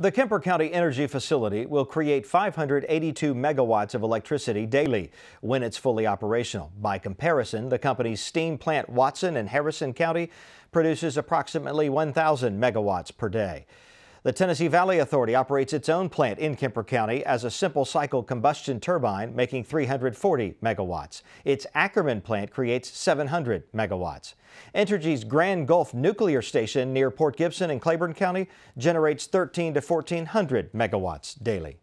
The Kemper County Energy Facility will create 582 megawatts of electricity daily when it's fully operational. By comparison, the company's steam plant Watson in Harrison County produces approximately 1,000 megawatts per day. The Tennessee Valley Authority operates its own plant in Kemper County as a simple cycle combustion turbine making 340 megawatts. Its Ackerman plant creates 700 megawatts. Entergy's Grand Gulf Nuclear Station near Port Gibson in Claiborne County generates 13 to 1400 megawatts daily.